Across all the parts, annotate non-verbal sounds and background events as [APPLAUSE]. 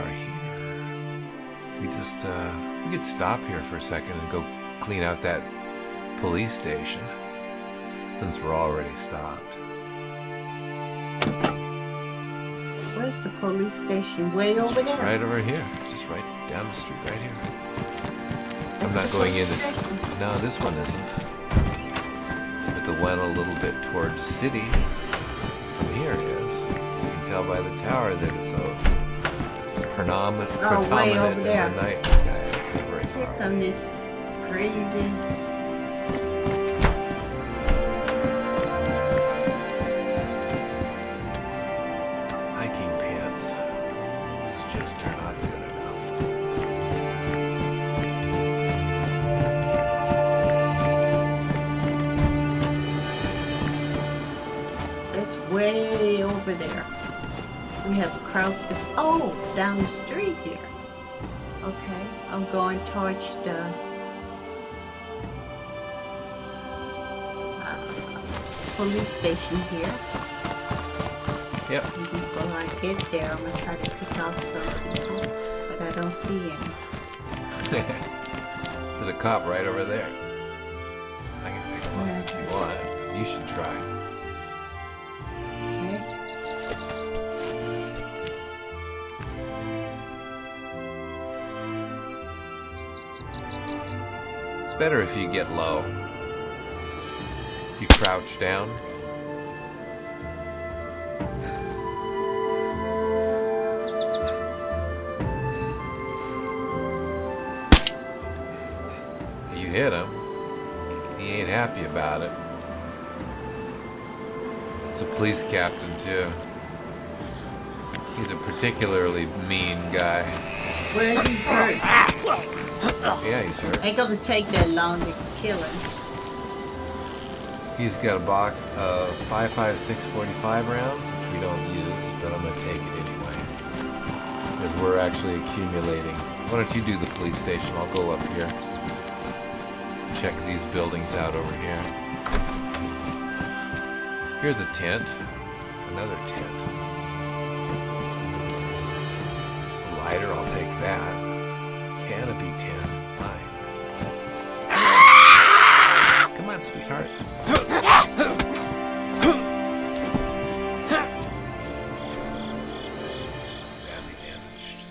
are here. We just, uh, we could stop here for a second and go clean out that police station since we're already stopped. Where's the police station? Way over there. Right over here. Just right down the street, right here. I'm not going in. station. No, this one isn't. But the one a little bit towards the city from here is. You can tell by the tower that it's so predominant, Oh, predominant in the night sky. It's not very Here far come away. this crazy. Down the street here. Okay, I'm going towards the. uh, Police station here. Yep. And before I get there, I'm gonna try to pick out some people, but I don't see any. [LAUGHS] There's a cop right over there. I can pick him up if you want. You should try. Better if you get low. You crouch down. You hit him. He ain't happy about it. It's a police captain, too. He's a particularly mean guy. Where he hurt? Yeah, he's hurt. Ain't gonna take that long to kill him. He's got a box of 5.56 45 rounds, which we don't use, but I'm going to take it anyway. Because we're actually accumulating. Why don't you do the police station? I'll go up here. Check these buildings out over here. Here's a tent. Another tent. A lighter, I'll take that. Canopy tent. Hi. Come on, sweetheart. Badly damaged.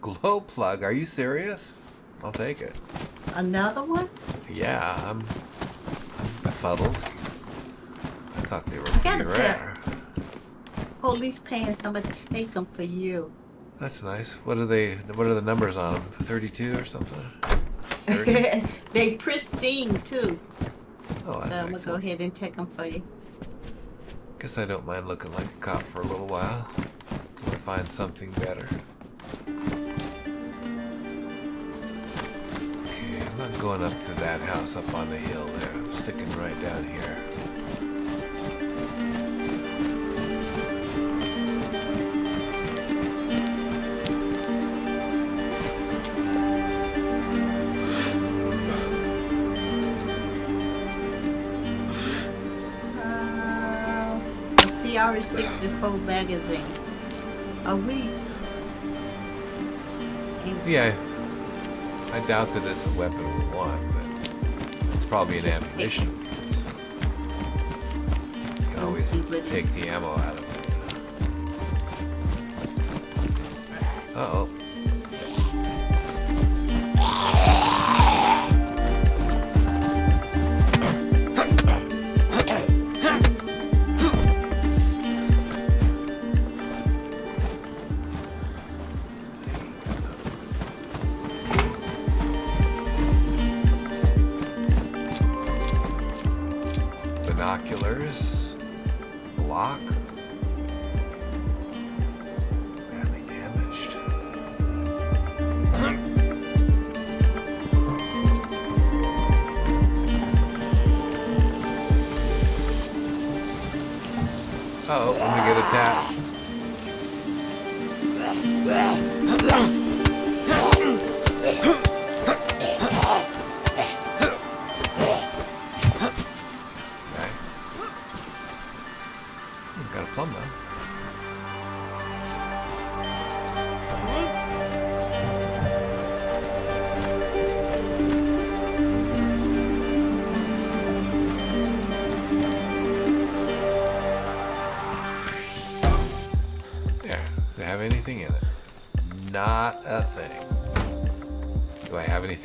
Glow plug? Are you serious? I'll take it. Another one? Yeah, I'm, I'm befuddled. I thought they were pretty rare. Police paying somebody to take them for you. That's nice. What are they? What are the numbers on them? Thirty-two or something? 30? [LAUGHS] they pristine too. Oh, So that's I'm gonna go ahead and take them for you. Guess I don't mind looking like a cop for a little while until I find something better. Okay, I'm not going up to that house up on the hill there. I'm sticking right down here. A CR64 magazine. Are we? Yeah, I doubt that it's a weapon we want, but it's probably an ammunition we use. You can always take the ammo out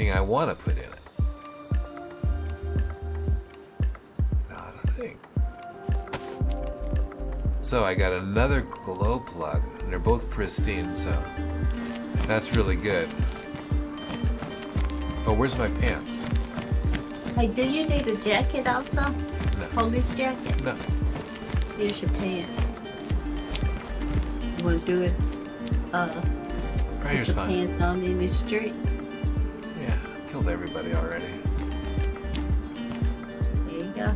anything I want to put in it. Not a thing. So I got another glow plug, and they're both pristine, so that's really good. Oh, where's my pants? Hey, do you need a jacket also? No. Police jacket? No. Here's your pants. You want to do it? Uh, Right here's your fine. pants on in the street. Killed everybody already. There you go.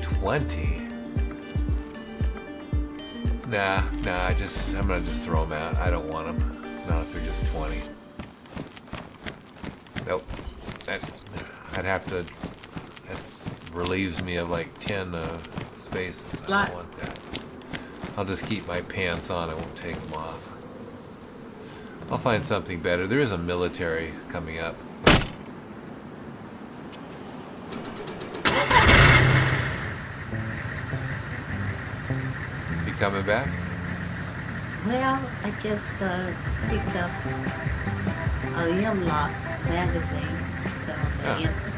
20. Nah, nah, I just, I'm gonna just throw them out. I don't want them. Not if they're just 20. Nope. That, I'd have to, that relieves me of like 10 uh, spaces. I don't want that. I'll just keep my pants on. I won't take them off. Find something better. There is a military coming up. You coming back? Well, I just uh, picked up a M-Lock magazine. So, Yeah.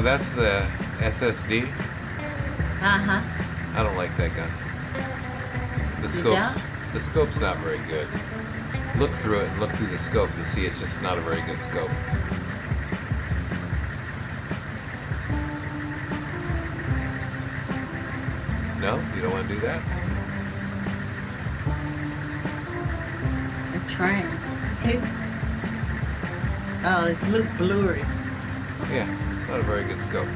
Oh, that's the SSD? uh-huh. I don't like that gun. The scope's the scope's not very good. Look through it look through the scope, you'll see it's just not a very good scope. No? You don't want to do that? A train. oh, it's look blurry. Not a very good scope.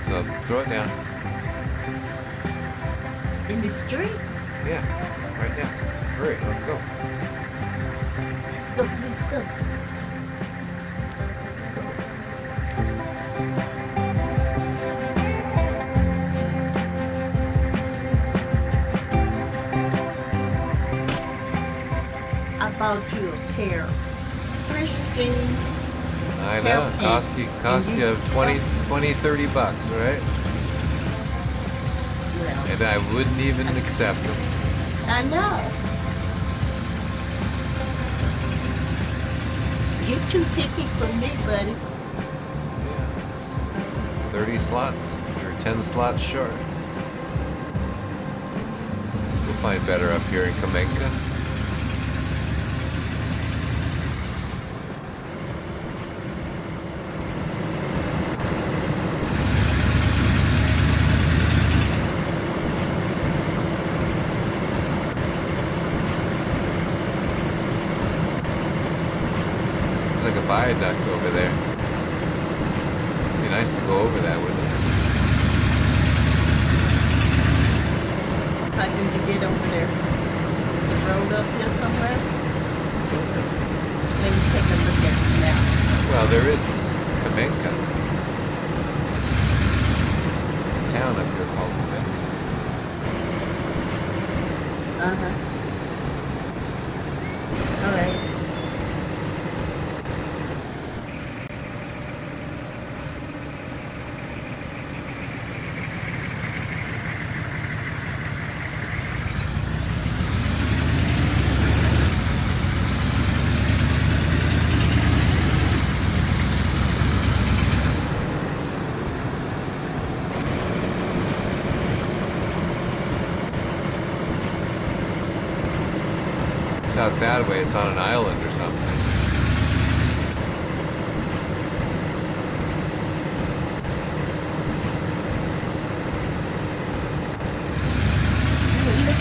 So throw it down. In the street? Yeah, right now. Hurry, let's go. Let's go, let's go. Let's go. I bought you a pair of pristine. I know. Hairpin. Cost you cost And mm-hmm. you you- 20, 20, 30 bucks, right? Well, And I wouldn't even accept them. I know. You're too picky for me, buddy. Yeah, it's 30 slots. You're 10 slots short. We'll find better up here in Kamenka. There's like a viaduct over there. Be nice to go over that, wouldn't it? If I can get over there. There's a road up here somewhere. Let me take a look at it now. Well, there is Kamenka. There's a town up here called Kamenka. Uh-huh. All right. It's out that way. It's on an island or something.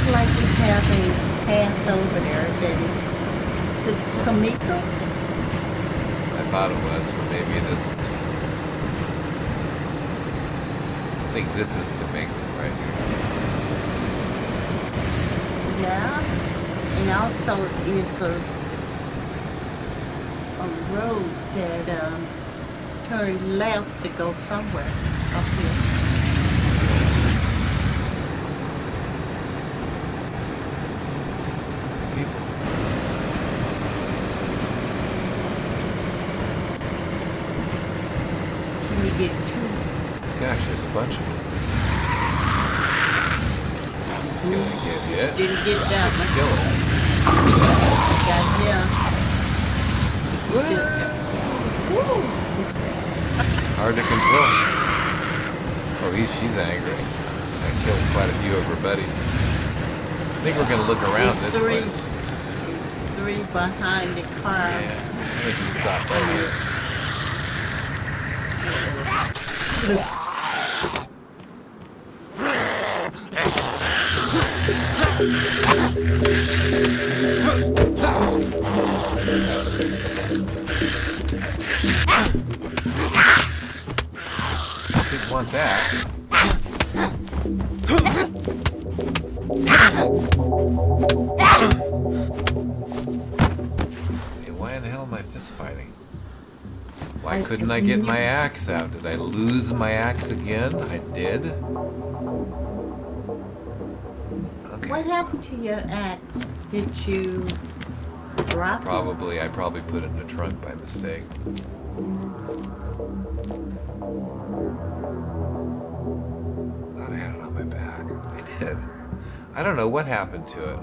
Like we have a over there that is the Kamiko? I thought it was, but maybe it isn't. I think this is Kamington right here. Yeah. And also is a a road that um, left to go somewhere up here. People. Can you get two? Gosh, there's a bunch of them. He's gonna get hit. Didn't get that one. Kill it. Got him. Woo! Hard to control. Oh, he, she's angry. I killed quite a few of her buddies. I think we're gonna look around this Three. place. Three behind the car. Yeah, I think we stop right here. Hey, why in the hell am I fist fighting? Why couldn't I get my mm. axe out? Did I lose my axe again? I did. Okay. What happened to your axe? Did you drop it? Probably, I probably put it in the trunk by mistake. Thought I don't know what happened to it.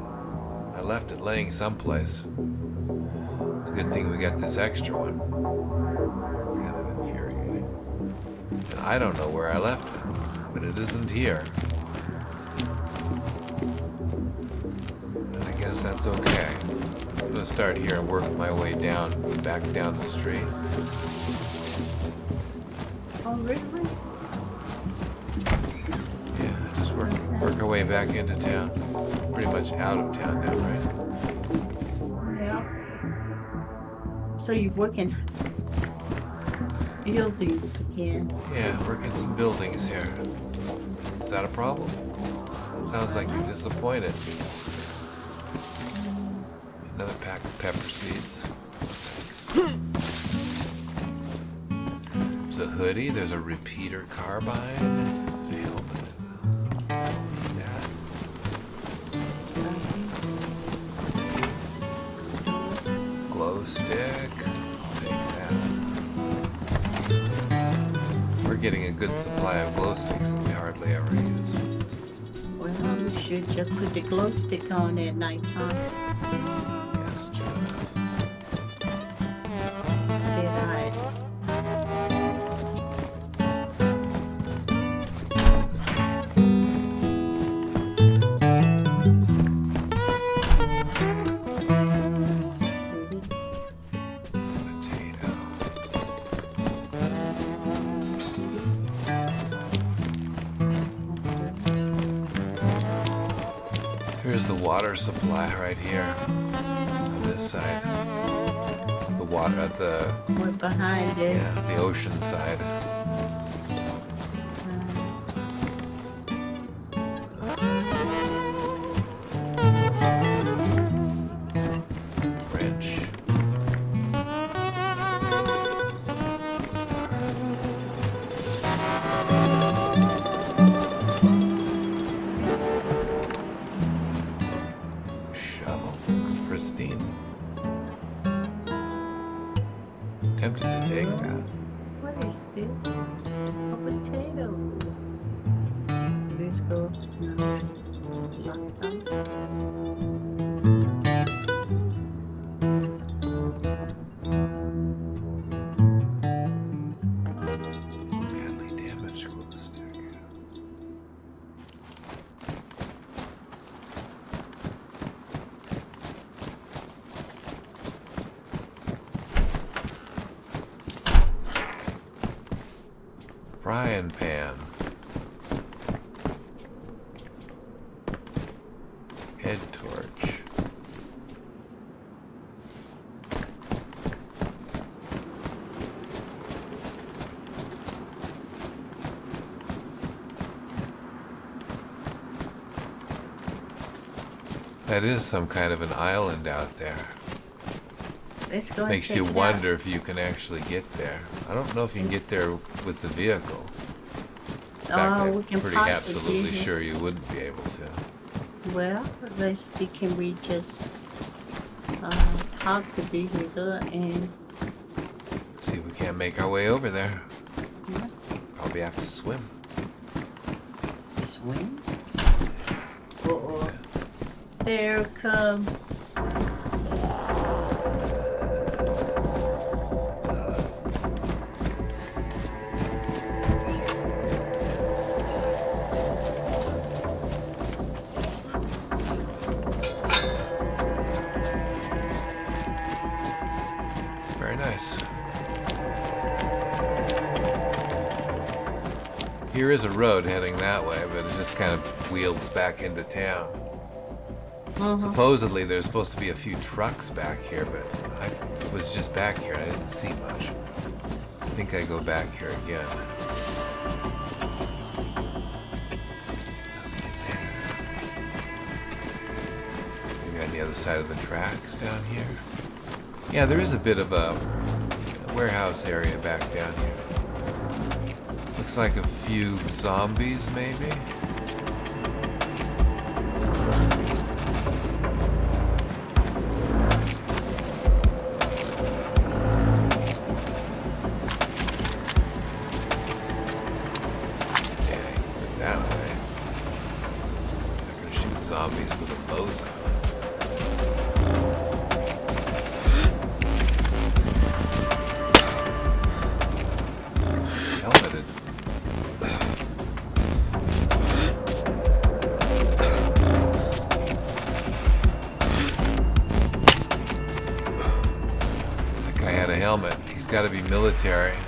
I left it laying someplace. It's a good thing we got this extra one. It's kind of infuriating. And I don't know where I left it, but it isn't here. And I guess that's okay. I'm gonna start here and work my way down, back down the street. Way back into town. Pretty much out of town now, right? Yeah. So you're working buildings again. Yeah, working some buildings here. Is that a problem? Sounds like you're disappointed. Another pack of pepper seeds. Thanks. There's a hoodie, there's a repeater carbine, stick. We're getting a good supply of glow sticks that we hardly ever use. Well, you should just put the glow stick on at nighttime. Water supply right here on this side. The water at the went behind it. yeah the ocean side. Frying pan. Head torch. That is some kind of an island out there. Let's go Makes you wonder if you can actually get there. I don't know if you can get there with the vehicle. In fact, Oh, I'm we can pretty absolutely sure you wouldn't be able to. Well, let's see. Can we just uh, park the vehicle and See if we can't make our way over there. yeah, Probably have to swim. swim? Uh-oh. There come. Just kind of wheels back into town. Uh-huh. Supposedly there's supposed to be a few trucks back here, but I was just back here I didn't see much. I think I go back here again. Maybe on the other side of the tracks down here. Yeah, there is a bit of a warehouse area back down here. Looks like a few zombies, maybe?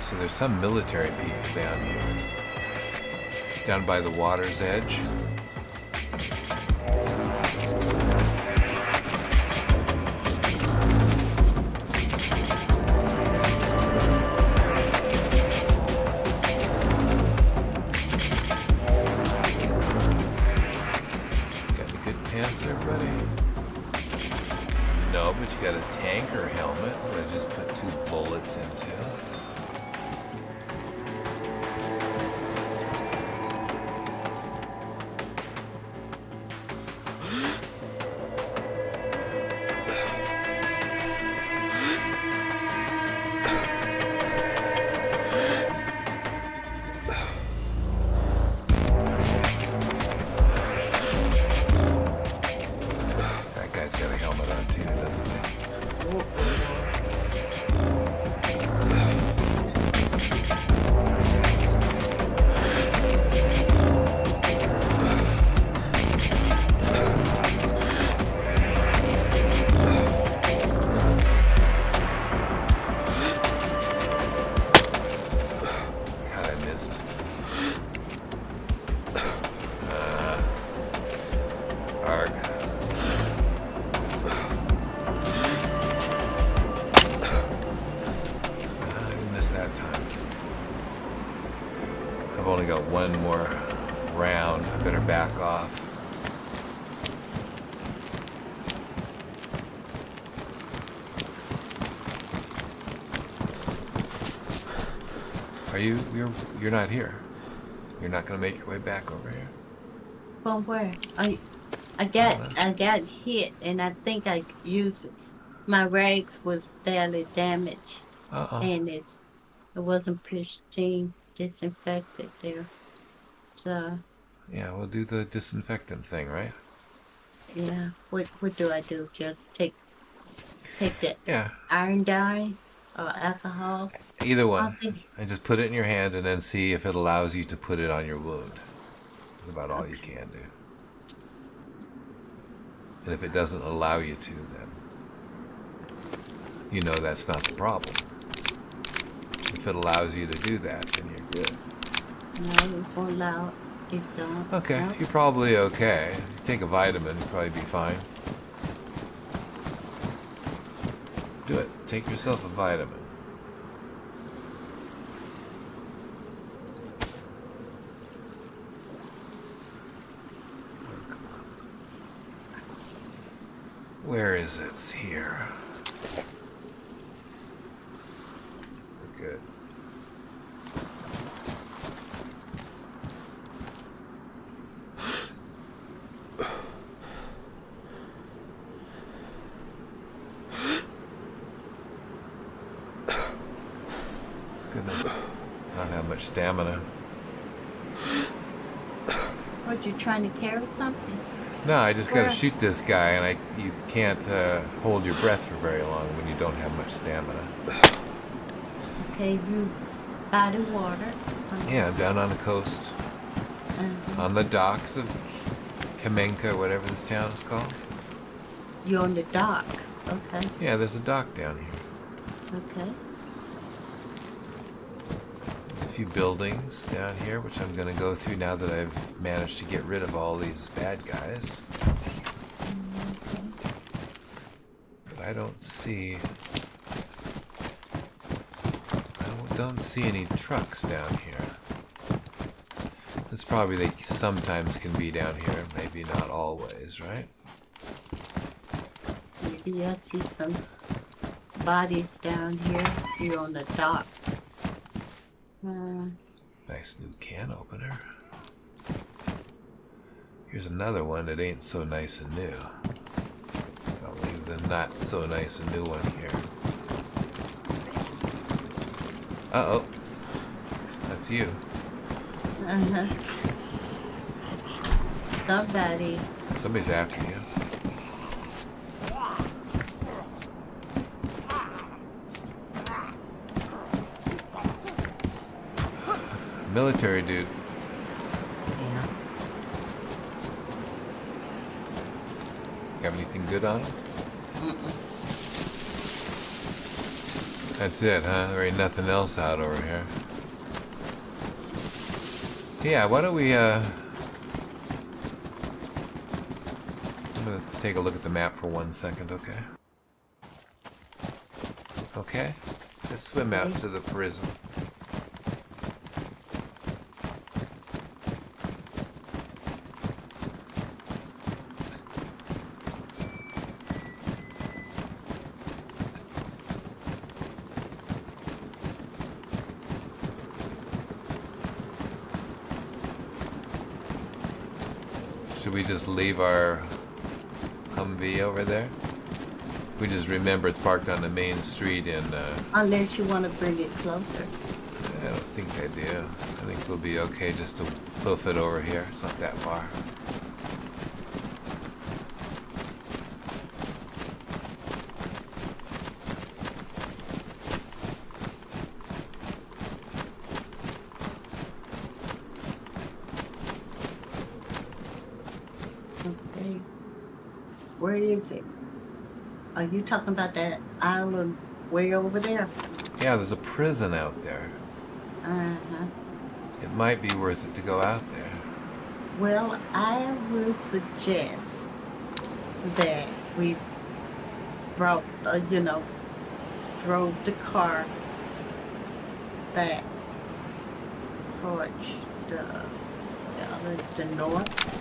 So there's some military people down here. Down by the water's edge. A helmet on doesn't? You're not here? You're not gonna make your way back over here? From where? I, I got I got hit, and I think I used my rags was badly damaged, Uh oh. and it's it wasn't pristine, disinfected there. So Yeah, we'll do the disinfectant thing, right? yeah, what what do I do? Just take take the Yeah. iodine or alcohol? Either one. And just put it in your hand and then see if it allows you to put it on your wound. That's about all you can do. And if it doesn't allow you to, then you know that's not the problem. If it allows you to do that, then you're good. no, it won't allow it don't. Okay, No. you're probably okay. Take a vitamin, you'll probably be fine. Do it. Take yourself a vitamin. Where is it? It's here. We're good. Goodness, I don't have much stamina. What, you trying to carry something? No, I just gotta shoot this guy, and I you can't uh, hold your breath for very long when you don't have much stamina. Okay, you by the water. Yeah, I'm down on the coast, Uh-huh. on the docks of Kamenka, whatever this town is called. You're on the dock. Okay, Yeah, there's a dock down here. okay. Few buildings down here, which I'm gonna go through now that I've managed to get rid of all these bad guys. But I don't see. I don't- see any trucks down here. It's probably they sometimes can be down here, maybe not always, right? Maybe I see some bodies down here. You're on the dock. Uh, Nice new can opener. Here's another one that ain't so nice and new. I'll leave the not so nice and new one here. Uh oh. That's you. uh-huh. Somebody. Somebody's after you. Military dude. Yeah. You have anything good on him? That's it, huh? There ain't nothing else out over here. Yeah, why don't we, uh... I'm gonna take a look at the map for one second, okay? Okay? Let's swim out to the prison. Should we just leave our Humvee over there? We just remember it's parked on the main street in, uh, Unless you want to bring it closer. I don't think I do. I think we'll be okay just to hoof it over here. It's not that far. Okay. Where is it? Are you talking about that island way over there? Yeah, there's a prison out there. Uh-huh. It might be worth it to go out there. Well, I would suggest that we brought, uh, you know, drove the car back towards the, the the north,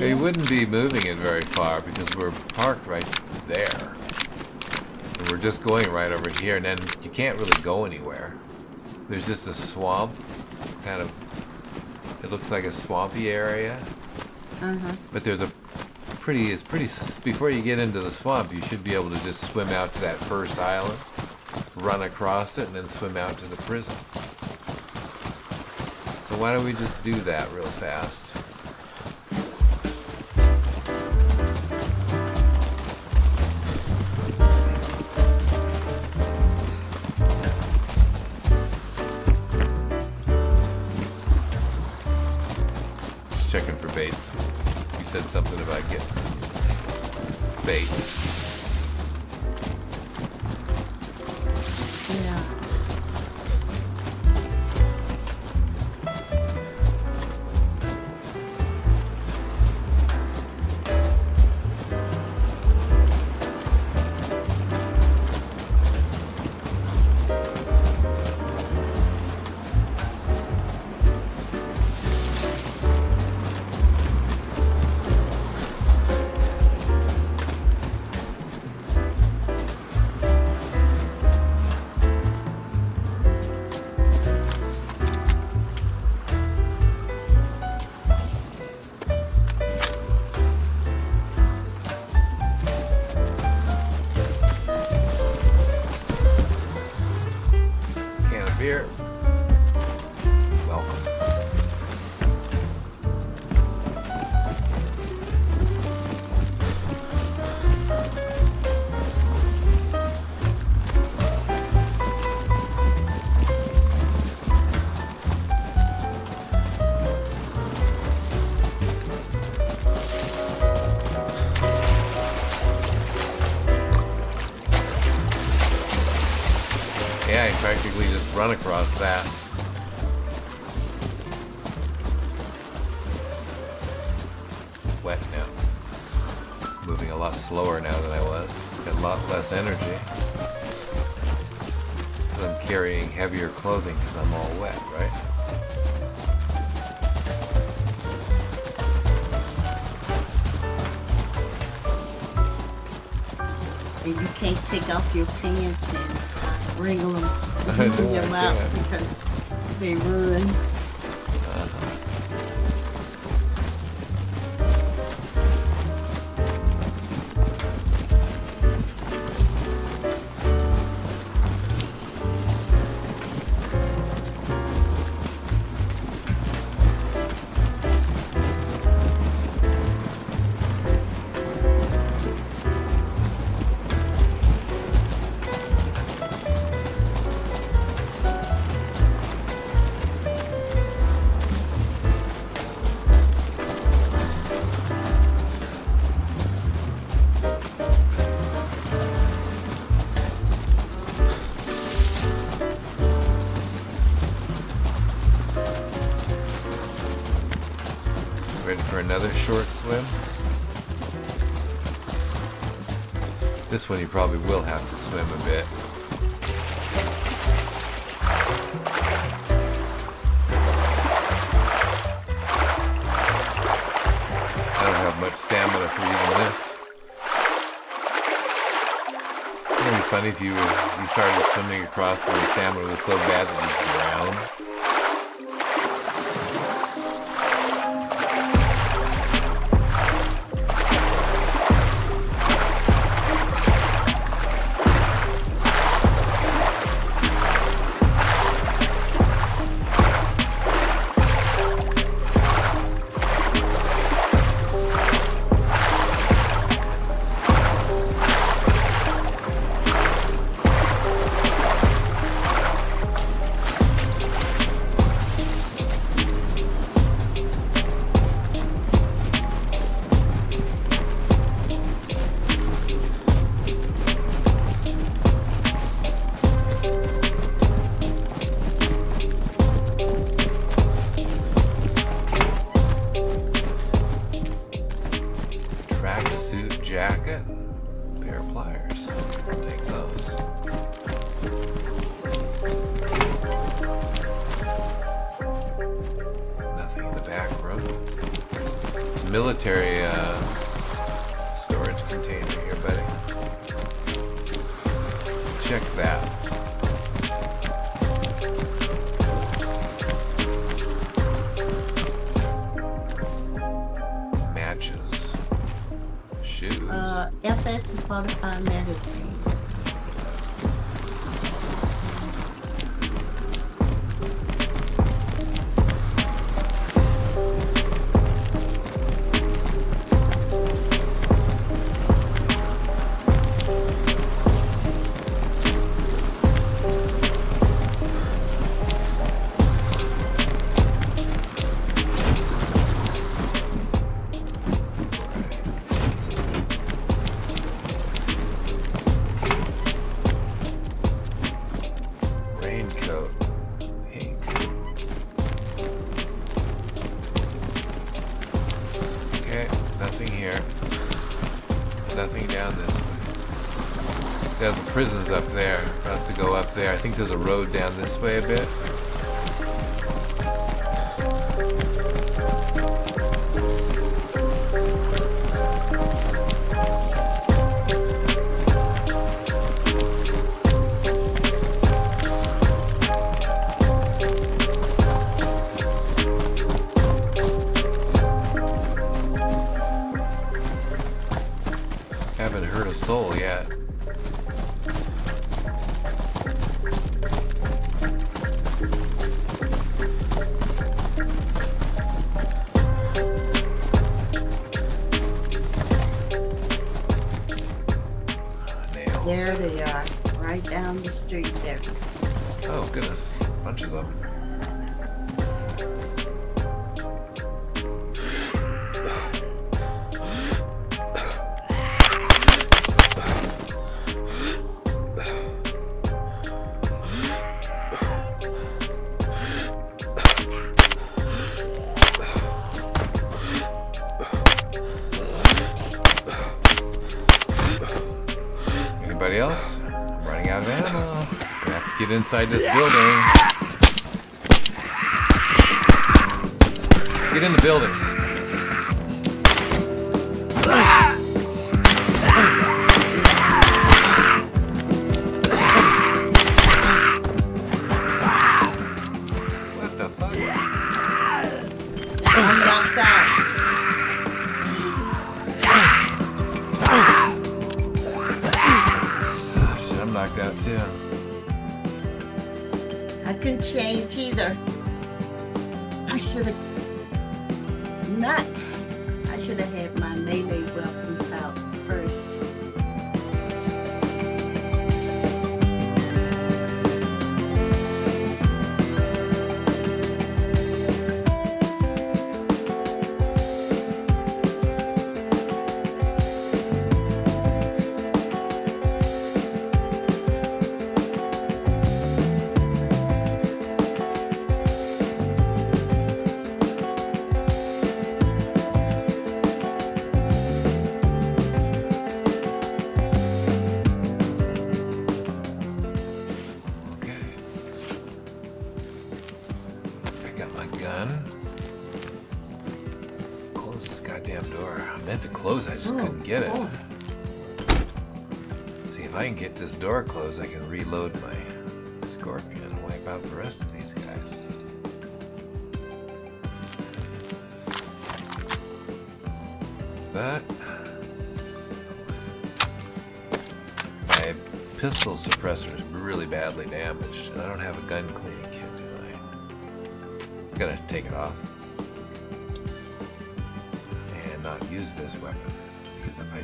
We wouldn't be moving it very far because we're parked right there. And we're just going right over here, and then you can't really go anywhere. There's just a swamp, kind of. It looks like a swampy area, Uh-huh. but there's a pretty. It's pretty. Before you get into the swamp, you should be able to just swim out to that first island, run across it, and then swim out to the prison. So why don't we just do that real fast? Across that. Your I because they ruin. This one you probably will have to swim a bit. I don't have much stamina for even this. It would be funny if you you started swimming across and your stamina was so bad that you drowned. Up there. About to go up there. I think there's a road down this way a bit. Inside this building. Get in the building. Couldn't change either. I should have not.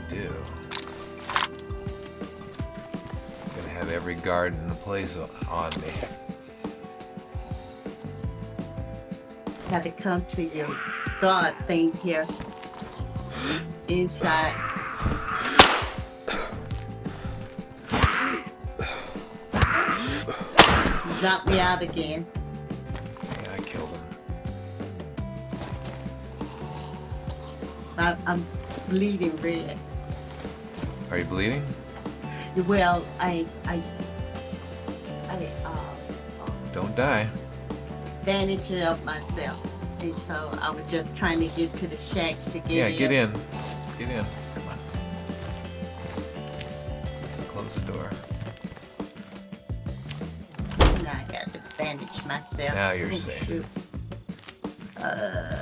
Do, I'm gonna have every guard in the place on me. Got to come to your God thing here. Inside. Knock me out again. I killed him. I, I'm bleeding red. Are you bleeding? Well, I, I, I, uh, Don't die. bandaged it up myself. And so I was just trying to get to the shack to get Yeah, in. get in. Get in. Come on. Close the door. Now I got to bandage myself. Now you're safe. Uh,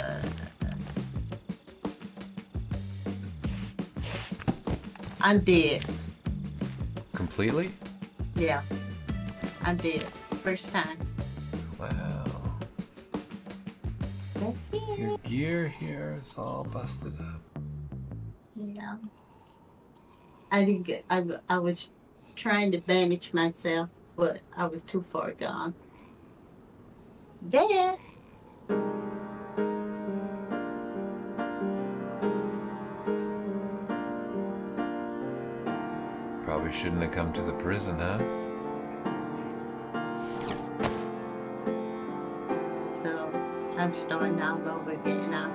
I'm dead. Completely? Yeah. I'm dead. First time. Wow. That's it. Your gear here is all busted up. Yeah. I didn't get, I, I was trying to bandage myself, but I was too far gone. Dad. Shouldn't have come to the prison, huh? So I'm starting all over again now.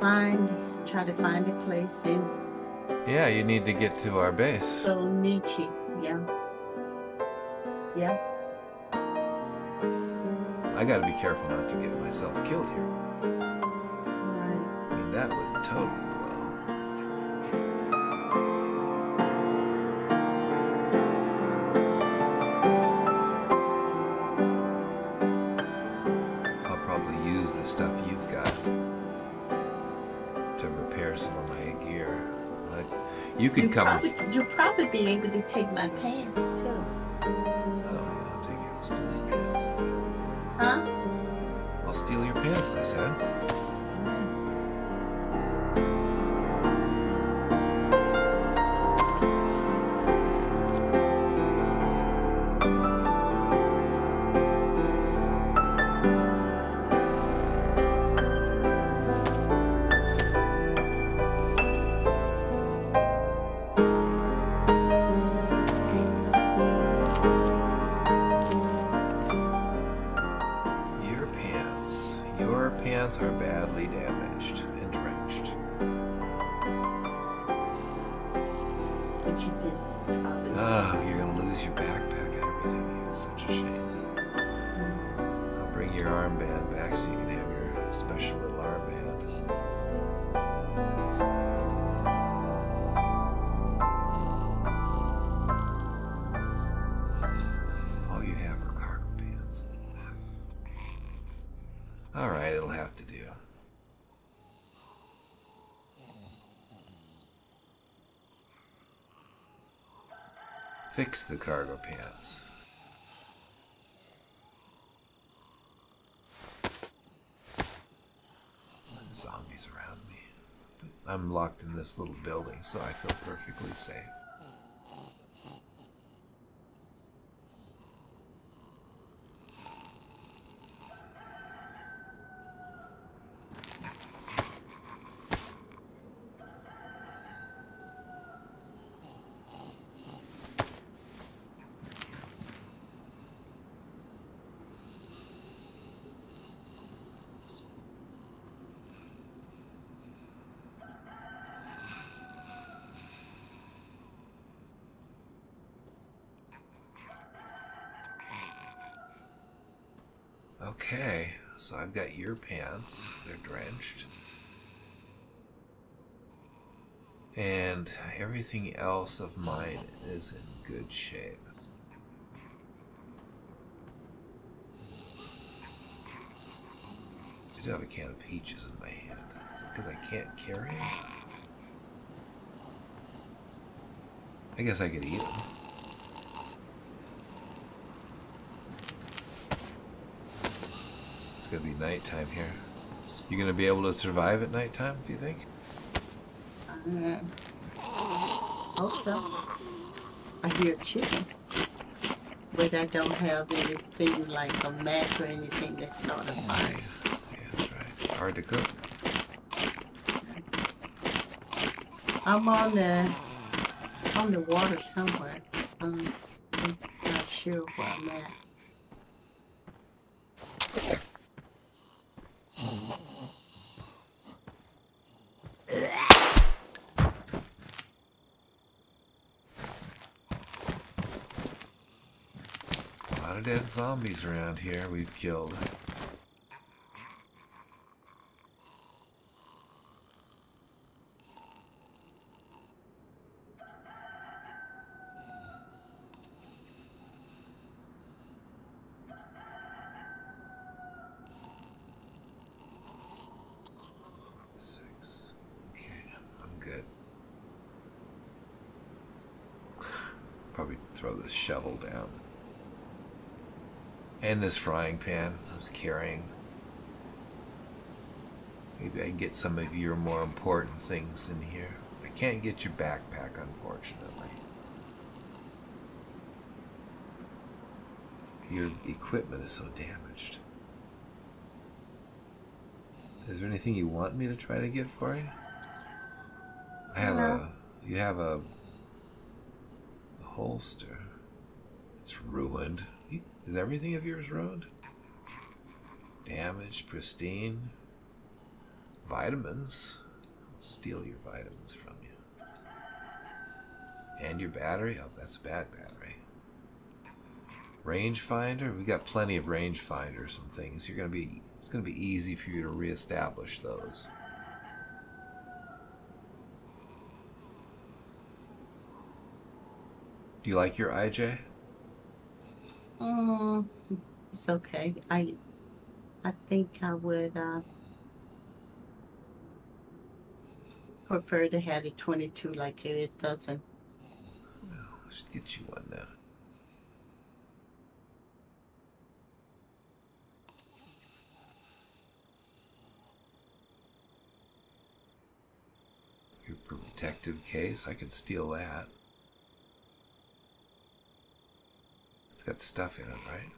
Find, try to find a place in Yeah, you need to get to our base. Solnichi. Yeah. Yeah. I gotta be careful not to get myself killed here. Stuff you've got to repair some of my gear. Like, you could You come. probably, you'll probably be able to take my pants I'm locked in this little building, so I feel perfectly safe. Okay, so I've got your pants. They're drenched. And everything else of mine is in good shape. I do have a can of peaches in my hand. Is it because I can't carry them? I guess I could eat them. It's gonna be nighttime here. You gonna be able to survive at nighttime, do you think? Uh, hope so. I hear chicken. But I don't have anything like a mat or anything that's not a fire. Yeah, that's right. Hard to cook. I'm on the on the water somewhere. Um, I'm not sure where I'm at. A lot of dead zombies around here we've killed. Six. Okay, I'm good. Probably throw this shovel down. This frying pan I was carrying. Maybe I can get some of your more important things in here. I can't get your backpack, unfortunately. Your equipment is so damaged. Is there anything you want me to try to get for you? I have a. You have a. a holster. It's ruined. Is everything of yours ruined? Damaged, pristine. Vitamins. I'll steal your vitamins from you. And your battery? Oh, that's a bad battery. Rangefinder? We got plenty of rangefinders and things. You're gonna be it's gonna be easy for you to reestablish those. Do you like your IJ? Mm, it's okay. I I think I would uh, prefer to have a 22 like it. It doesn't. Should get you one now. Your protective case, I could steal that. It's got stuff in it, right?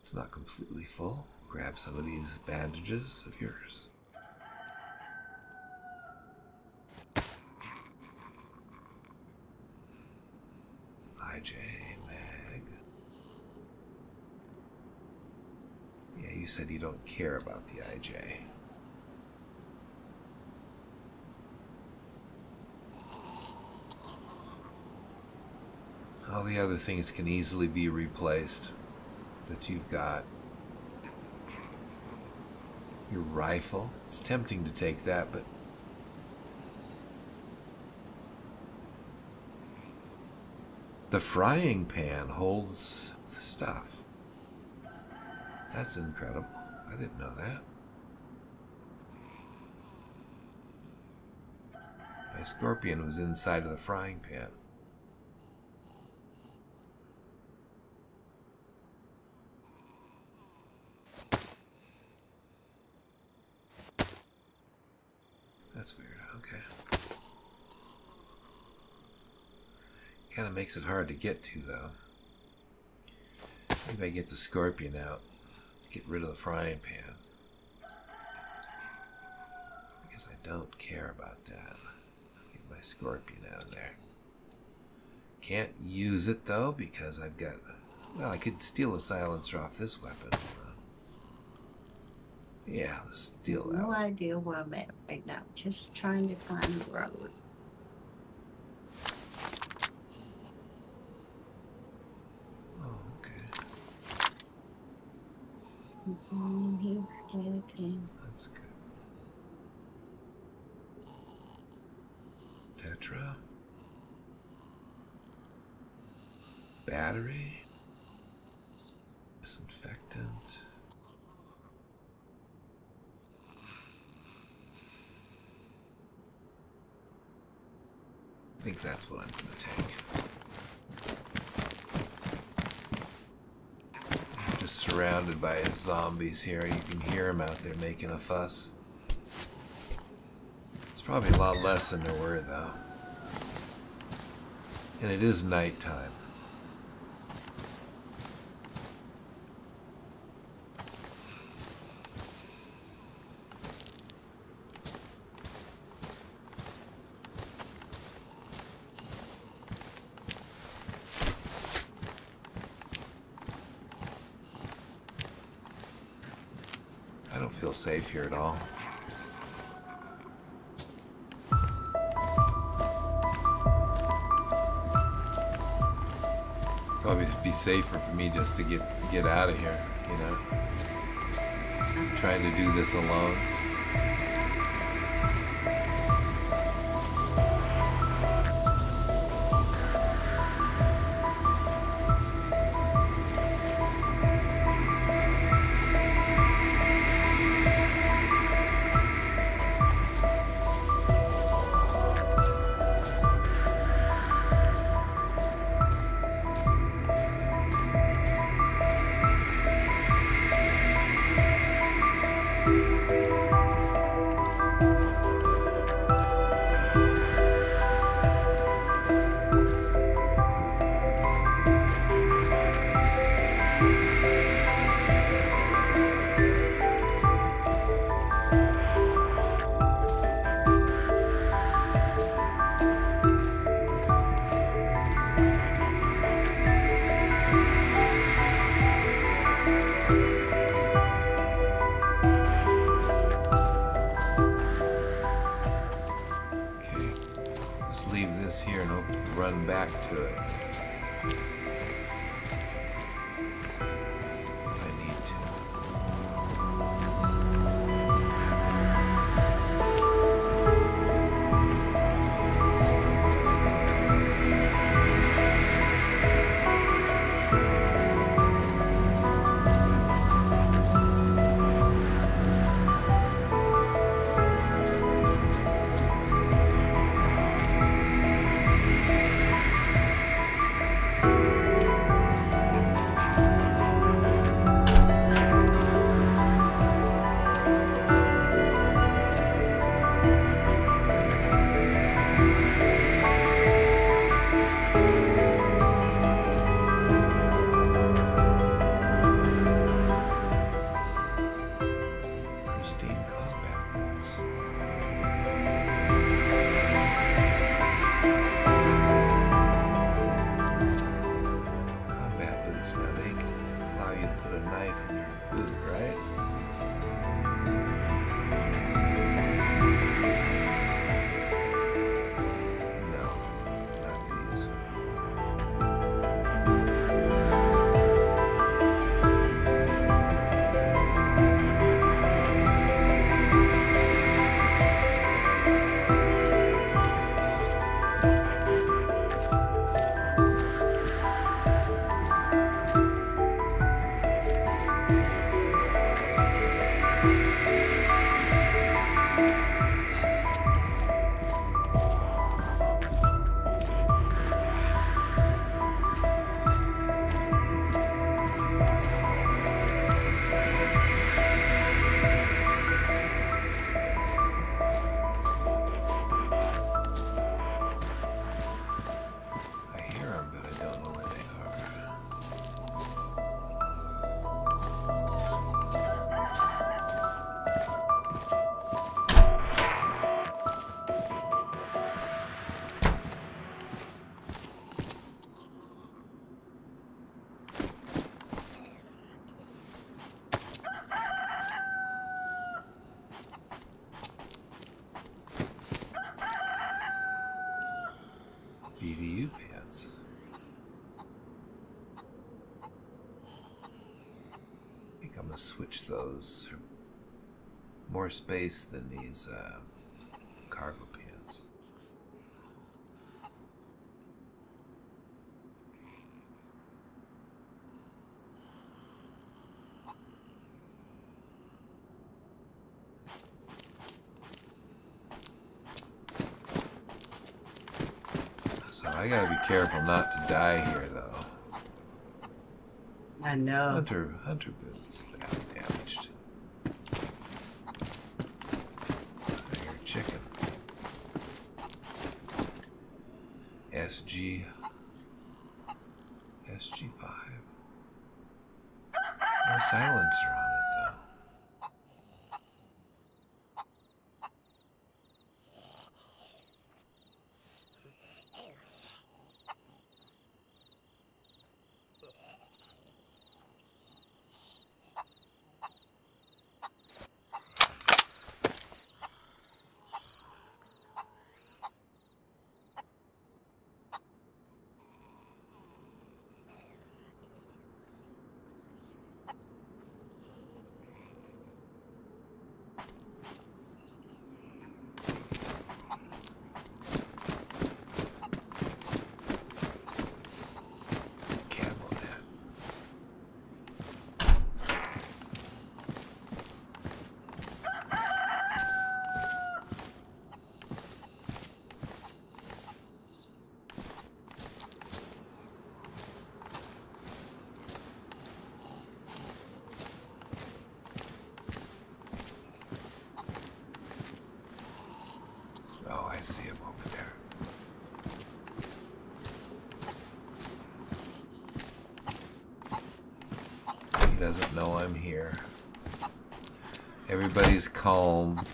It's not completely full. Grab some of these bandages of yours. IJ Mag. Yeah, you said you don't care about the IJ. All the other things can easily be replaced that you've got. Your rifle. It's tempting to take that, but the frying pan holds the stuff. That's incredible. I didn't know that. My scorpion was inside of the frying pan. That's weird. Okay. Kind of makes it hard to get to, though. Maybe I get the scorpion out. Get rid of the frying pan. Because I don't care about that. Get my scorpion out of there. Can't use it, though, because I've got... Well, I could steal a silencer off this weapon. Yeah, let's steal that. No one. idea where I'm at right now. Just trying to find the road. Oh, okay. Mm-hmm, here, again. That's good. Tetra. Battery. Disinfectant. I think that's what I'm to take. I'm just surrounded by zombies here. You can hear them out there making a fuss. It's probably a lot less than there were, though. And it is nighttime. feel safe here at all. Probably be safer for me just to get get out of here, you know. trying to do this alone. switch those. More space than these uh, cargo pants. So I gotta be careful not to die here, though. I know. Hunter, hunter boots. doesn't know I'm here. Everybody's calm.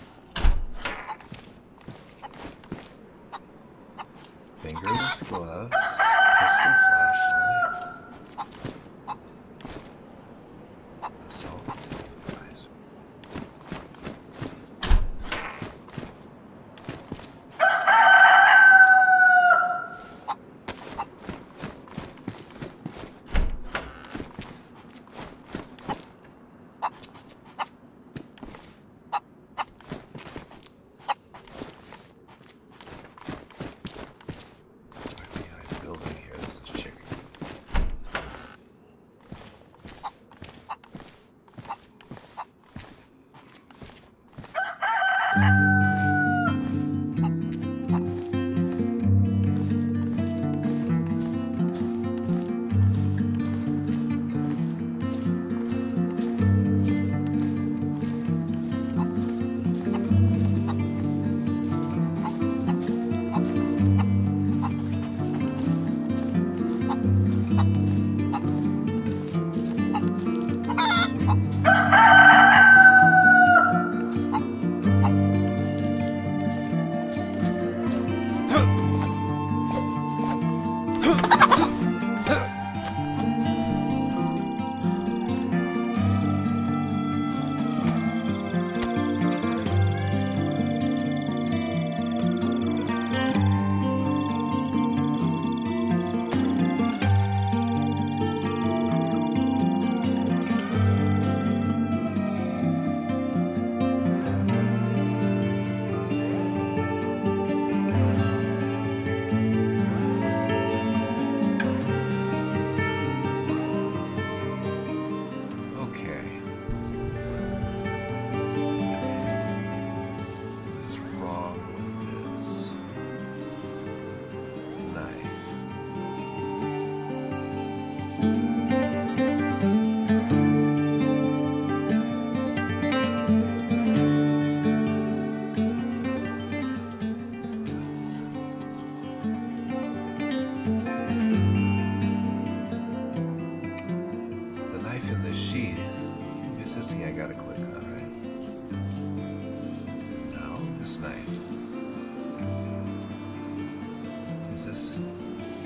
Is this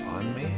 on me?